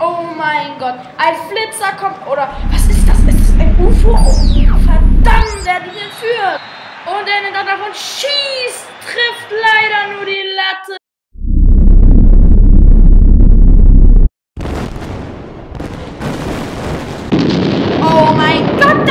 Oh mein Gott, ein Flitzer kommt, oder was ist das? Ist das ein UFO? Verdammt, der hat ihn entführt. Und er nimmt davon, schießt, trifft leider nur die Latte. Oh mein Gott,